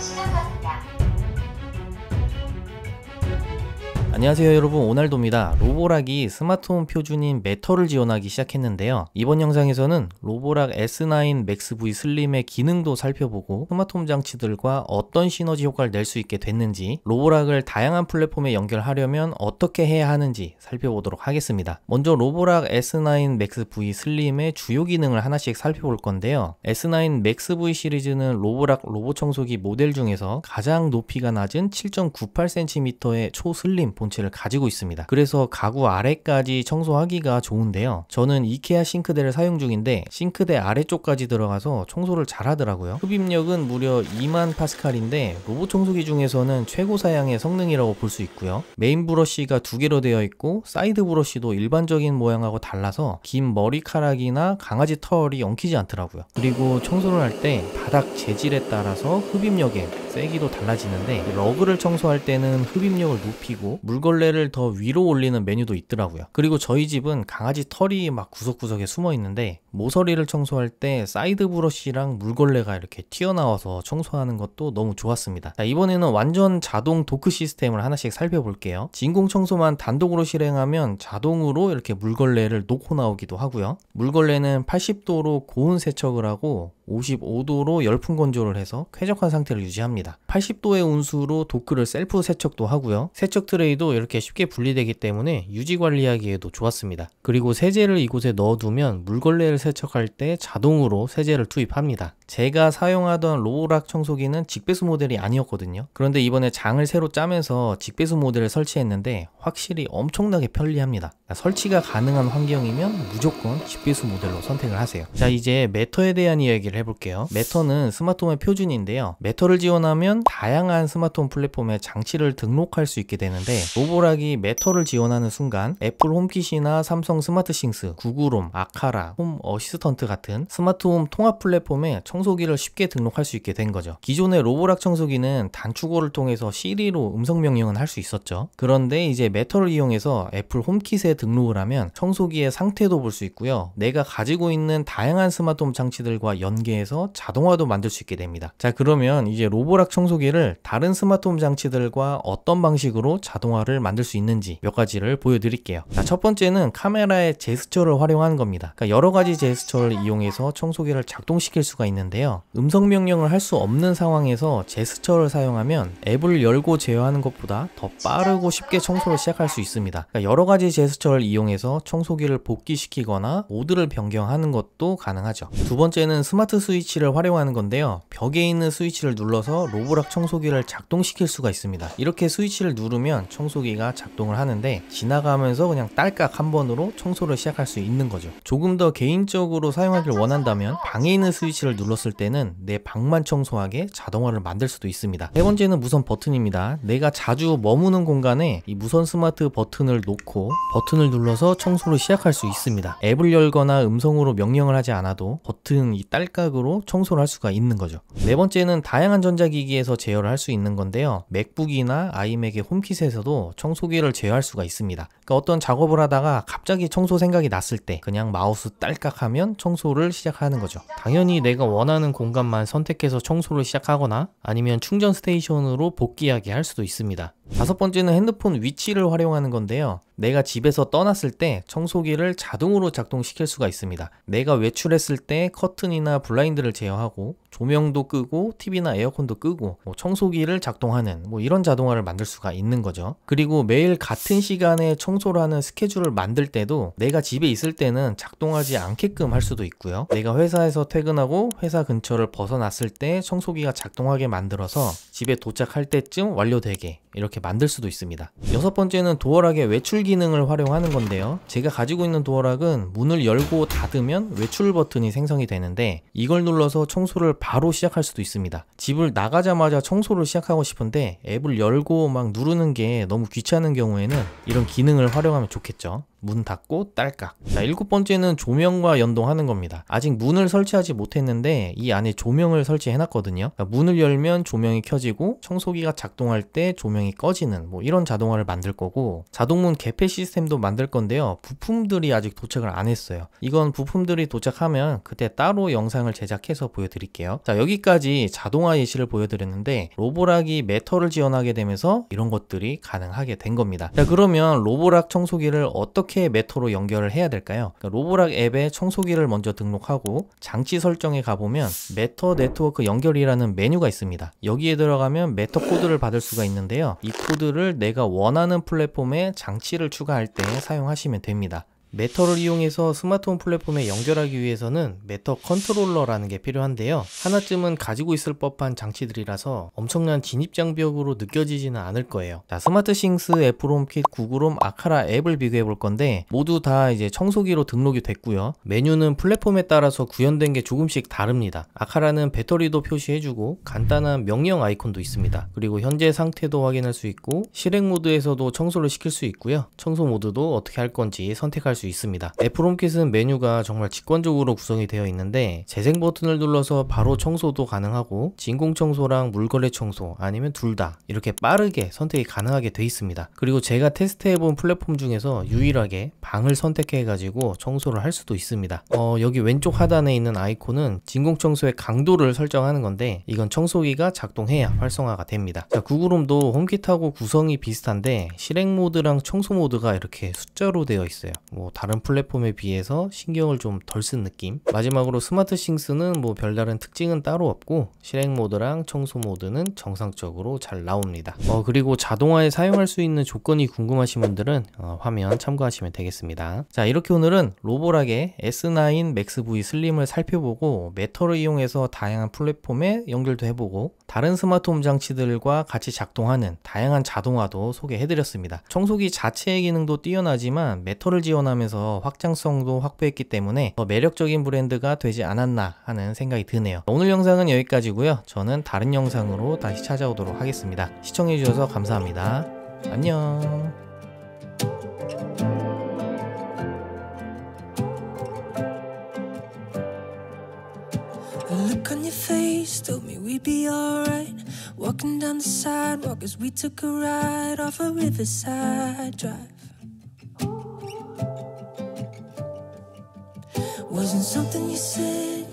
시작합니다. 안녕하세요 여러분 오날도입니다. 로보락이 스마트홈 표준인 Matter를 지원하기 시작했는데요. 이번 영상에서는 로보락 S9 MaxV Slim의 기능도 살펴보고 스마트홈 장치들과 어떤 시너지 효과를 낼 수 있게 됐는지 로보락을 다양한 플랫폼에 연결하려면 어떻게 해야 하는지 살펴보도록 하겠습니다. 먼저 로보락 S9 MaxV Slim의 주요 기능을 하나씩 살펴볼 건데요. S9 MaxV 시리즈는 로보락 로봇 청소기 모델 중에서 가장 높이가 낮은 7.98cm의 초슬림 본체를 가지고 있습니다. 그래서 가구 아래까지 청소하기가 좋은데요. 저는 이케아 싱크대를 사용 중인데 싱크대 아래쪽까지 들어가서 청소를 잘 하더라고요. 흡입력은 무려 2만 파스칼인데 로봇 청소기 중에서는 최고 사양의 성능이라고 볼 수 있고요. 메인 브러쉬가 두 개로 되어 있고 사이드 브러쉬도 일반적인 모양하고 달라서 긴 머리카락이나 강아지 털이 엉키지 않더라고요. 그리고 청소를 할 때 바닥 재질에 따라서 흡입력의 세기도 달라지는데 러그를 청소할 때는 흡입력을 높이고 물 걸레를 더 위로 올리는 메뉴도 있더라고요. 그리고 저희 집은 강아지 털이 막 구석구석에 숨어 있는데 모서리를 청소할 때 사이드 브러쉬랑 물걸레가 이렇게 튀어나와서 청소하는 것도 너무 좋았습니다. 자, 이번에는 완전 자동 도크 시스템을 하나씩 살펴볼게요. 진공 청소만 단독으로 실행하면 자동으로 이렇게 물걸레를 놓고 나오기도 하고요. 물걸레는 80도로 고온 세척을 하고 55도로 열풍 건조를 해서 쾌적한 상태를 유지합니다. 80도의 온수로 도크를 셀프 세척도 하고요. 세척 트레이도 이렇게 쉽게 분리되기 때문에 유지 관리하기에도 좋았습니다. 그리고 세제를 이곳에 넣어두면 물걸레를 세척할 때 자동으로 세제를 투입합니다. 제가 사용하던 로보락 청소기는 직배수 모델이 아니었거든요. 그런데 이번에 장을 새로 짜면서 직배수 모델을 설치했는데 확실히 엄청나게 편리합니다. 설치가 가능한 환경이면 무조건 직배수 모델로 선택을 하세요. 자 이제 Matter에 대한 이야기를 해볼게요. Matter는 스마트홈의 표준인데요. Matter를 지원하면 다양한 스마트홈 플랫폼에 장치를 등록할 수 있게 되는데 로보락이 Matter를 지원하는 순간 애플 HomeKit이나 삼성 스마트싱스, 구글홈, 아카라, Home Assistant 같은 스마트홈 통합 플랫폼에 청소기를 쉽게 등록할 수 있게 된 거죠. 기존의 로보락 청소기는 단축어를 통해서 시리로 음성 명령은 할 수 있었죠. 그런데 이제 Matter를 이용해서 애플 HomeKit에 등록을 하면 청소기의 상태도 볼 수 있고요. 내가 가지고 있는 다양한 스마트홈 장치들과 연계해서 자동화도 만들 수 있게 됩니다. 자 그러면 이제 로보락 청소기를 다른 스마트홈 장치들과 어떤 방식으로 자동화를 만들 수 있는지 몇 가지를 보여드릴게요. 자, 첫 번째는 카메라의 제스처를 활용하는 겁니다. 그러니까 여러 가지 제스처를 이용해서 청소기를 작동시킬 수가 있는데요. 음성 명령을 할 수 없는 상황에서 제스처를 사용하면 앱을 열고 제어하는 것보다 더 빠르고 쉽게 청소를 시작할 수 있습니다. 그러니까 여러 가지 제스처를 이용해서 청소기를 복귀시키거나 모드를 변경하는 것도 가능하죠. 두 번째는 스마트 스위치를 활용하는 건데요. 벽에 있는 스위치를 눌러서 로보락 청소기를 작동시킬 수가 있습니다. 이렇게 스위치를 누르면 청소기가 작동을 하는데 지나가면서 그냥 딸깍 한 번으로 청소를 시작할 수 있는 거죠. 조금 더 개인적으로 사용하길 원한다면 방에 있는 스위치를 눌렀을 때는 내 방만 청소하게 자동화를 만들 수도 있습니다. 세 번째는 무선 버튼입니다. 내가 자주 머무는 공간에 이 무선 스마트 버튼을 놓고 버튼을 눌러서 청소를 시작할 수 있습니다. 앱을 열거나 음성으로 명령을 하지 않아도 버튼 이 딸깍으로 청소를 할 수가 있는 거죠. 네 번째는 다양한 전자기기에서 제어를 할 수 있는 건데요. 맥북이나 아이맥의 HomeKit에서도 청소기를 제어할 수가 있습니다. 그러니까 어떤 작업을 하다가 갑자기 청소 생각이 났을 때 그냥 마우스 딸깍하면 청소를 시작하는 거죠. 당연히 내가 원하는 공간만 선택해서 청소를 시작하거나 아니면 충전 스테이션으로 복귀하게 할 수도 있습니다. 다섯 번째는 핸드폰 위치를 활용하는 건데요. 내가 집에서 떠났을 때 청소기를 자동으로 작동시킬 수가 있습니다. 내가 외출했을 때 커튼이나 블라인드를 제어하고 조명도 끄고 TV나 에어컨도 끄고 뭐 청소기를 작동하는 뭐 이런 자동화를 만들 수가 있는 거죠. 그리고 매일 같은 시간에 청소를 하는 스케줄을 만들 때도 내가 집에 있을 때는 작동하지 않게끔 할 수도 있고요. 내가 회사에서 퇴근하고 회사 근처를 벗어났을 때 청소기가 작동하게 만들어서 집에 도착할 때쯤 완료되게 이렇게 만들 수도 있습니다. 여섯 번째는 도어락의 외출 기능을 활용하는 건데요. 제가 가지고 있는 도어락은 문을 열고 닫으면 외출 버튼이 생성이 되는데 이걸 눌러서 청소를 바로 시작할 수도 있습니다. 집을 나가자마자 청소를 시작하고 싶은데 앱을 열고 막 누르는 게 너무 귀찮은 경우에는 이런 기능을 활용하면 좋겠죠. 문 닫고 딸깍. 자, 일곱 번째는 조명과 연동하는 겁니다. 아직 문을 설치하지 못했는데 이 안에 조명을 설치해놨거든요. 그러니까 문을 열면 조명이 켜지고 청소기가 작동할 때 조명이 꺼지는 뭐 이런 자동화를 만들 거고 자동문 개폐 시스템도 만들 건데요. 부품들이 아직 도착을 안 했어요. 이건 부품들이 도착하면 그때 따로 영상을 제작해서 보여드릴게요. 자, 여기까지 자동화 예시를 보여드렸는데 로보락이 Matter를 지원하게 되면서 이런 것들이 가능하게 된 겁니다. 자, 그러면 로보락 청소기를 어떻게 Matter로 연결을 해야 될까요? 그러니까 로보락 앱에 청소기를 먼저 등록하고 장치 설정에 가보면 Matter 네트워크 연결이라는 메뉴가 있습니다. 여기에 들어가면 Matter 코드를 받을 수가 있는데요. 이 코드를 내가 원하는 플랫폼에 장치를 추가할 때 사용하시면 됩니다. Matter를 이용해서 스마트홈 플랫폼에 연결하기 위해서는 Matter 컨트롤러라는 게 필요한데요. 하나쯤은 가지고 있을 법한 장치들이라서 엄청난 진입 장벽으로 느껴지지는 않을 거예요. 자, 스마트싱스, 애플 HomeKit, 구글홈, 아카라 앱을 비교해 볼 건데 모두 다 이제 청소기로 등록이 됐고요. 메뉴는 플랫폼에 따라서 구현된 게 조금씩 다릅니다. 아카라는 배터리도 표시해주고 간단한 명령 아이콘도 있습니다. 그리고 현재 상태도 확인할 수 있고 실행 모드에서도 청소를 시킬 수 있고요. 청소 모드도 어떻게 할 건지 선택할 수 있습니다. Apple HomeKit은 메뉴가 정말 직관적으로 구성이 되어 있는데 재생 버튼을 눌러서 바로 청소도 가능하고 진공 청소랑 물걸레 청소 아니면 둘 다 이렇게 빠르게 선택이 가능하게 되어 있습니다. 그리고 제가 테스트해본 플랫폼 중에서 유일하게 방을 선택해 가지고 청소를 할 수도 있습니다. 어, 여기 왼쪽 하단에 있는 아이콘은 진공 청소의 강도를 설정하는 건데 이건 청소기가 작동해야 활성화가 됩니다. 자, Google Home도 HomeKit하고 구성이 비슷한데 실행 모드랑 청소 모드가 이렇게 숫자로 되어 있어요. 뭐 다른 플랫폼에 비해서 신경을 좀 덜 쓴 느낌. 마지막으로 SmartThings는 뭐 별다른 특징은 따로 없고 실행 모드랑 청소 모드는 정상적으로 잘 나옵니다. 어, 그리고 자동화에 사용할 수 있는 조건이 궁금하신 분들은 어, 화면 참고하시면 되겠습니다. 자, 이렇게 오늘은 로보락의 S9 맥스 V 슬림을 살펴보고 Matter를 이용해서 다양한 플랫폼에 연결도 해보고 다른 스마트홈 장치들과 같이 작동하는 다양한 자동화도 소개해드렸습니다. 청소기 자체의 기능도 뛰어나지만 Matter를 지원하면서 확장성도 확보했기 때문에 더 매력적인 브랜드가 되지 않았나 하는 생각이 드네요. 오늘 영상은 여기까지고요. 저는 다른 영상으로 다시 찾아오도록 하겠습니다. 시청해주셔서 감사합니다. 안녕. Wasn't something you said